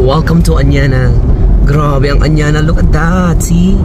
Welcome to Anyana. Grabe ang Anyana. Look at that. See?